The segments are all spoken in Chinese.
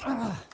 上来了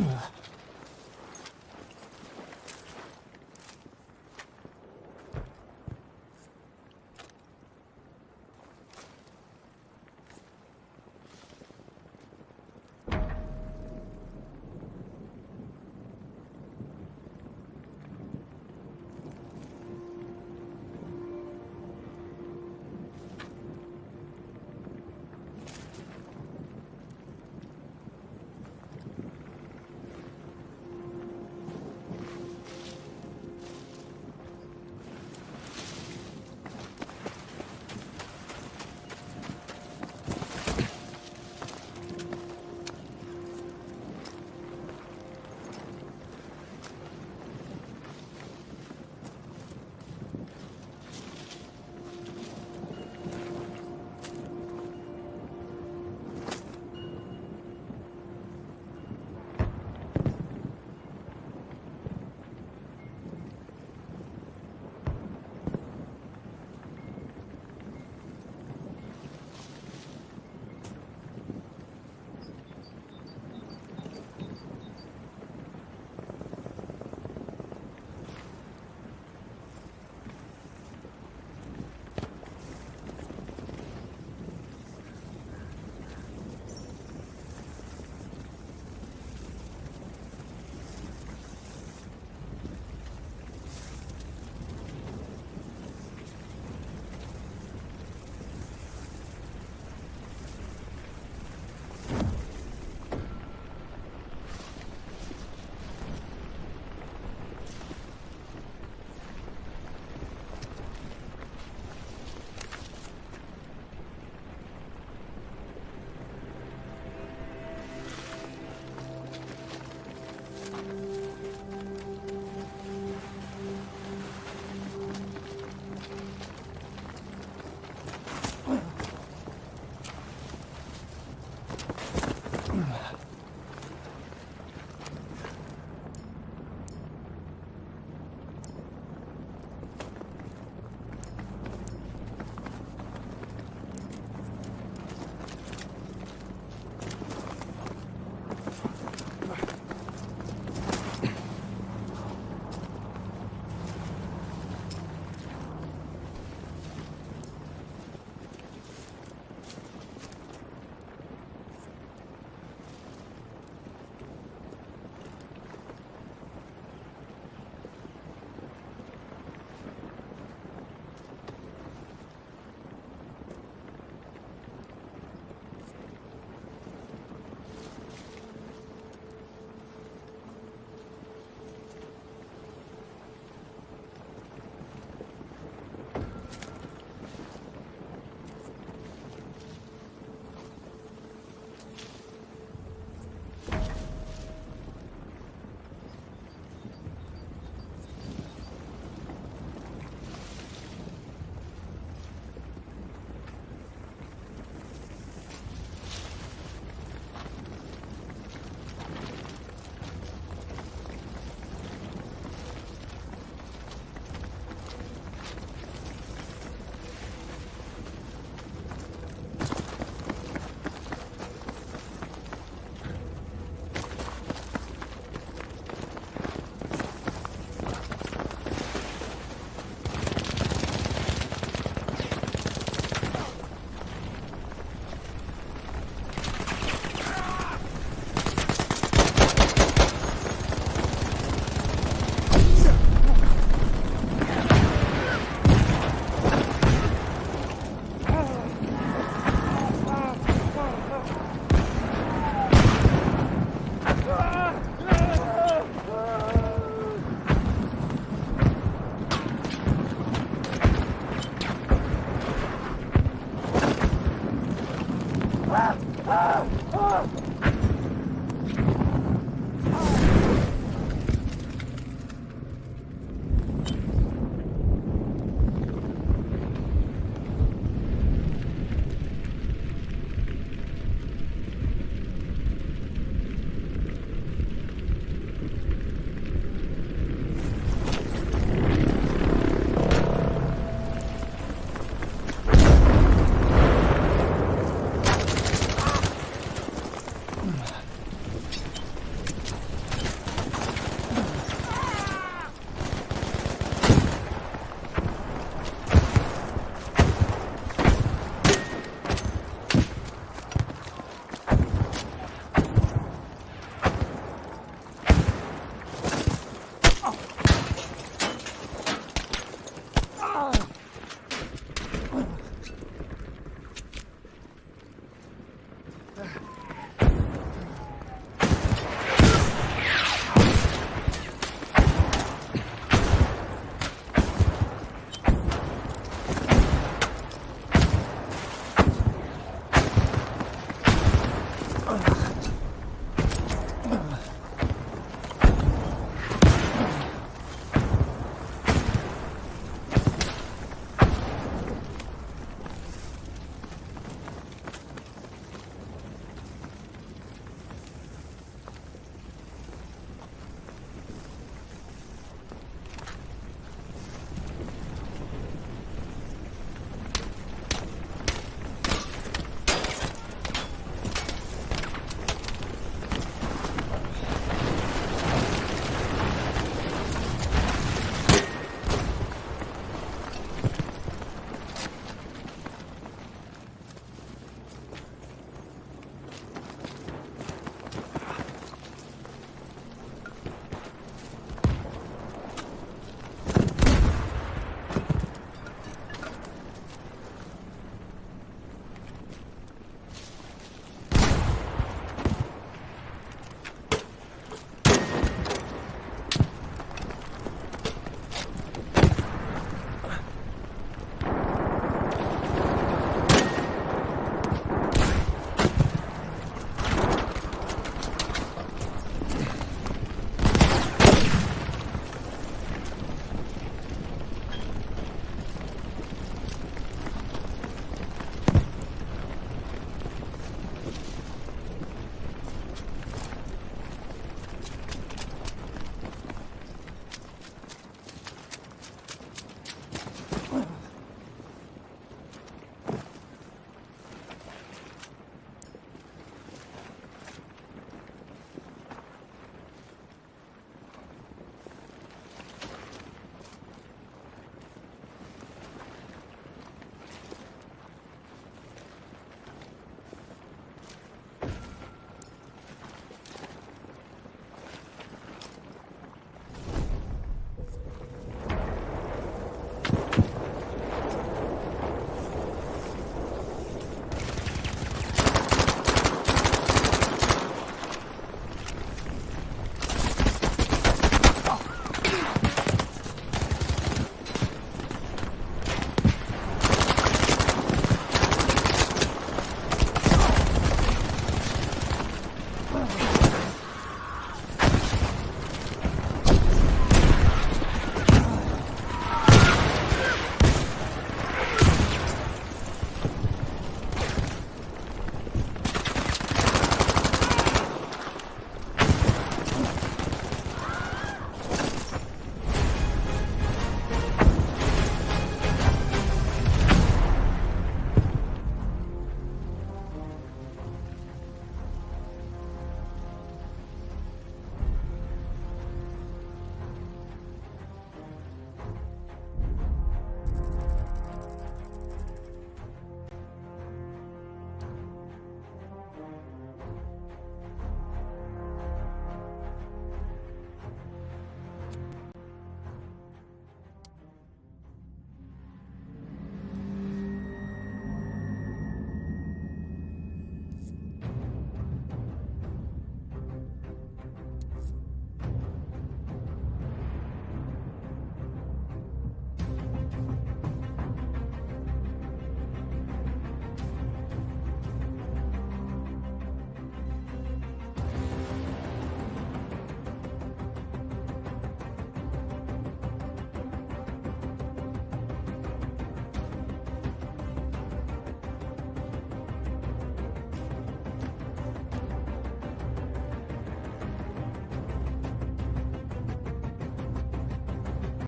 嗯